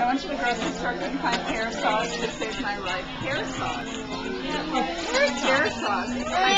I went to the grocery store, couldn't find hair sauce. This saved my life. Hair sauce. Hair sauce. I couldn't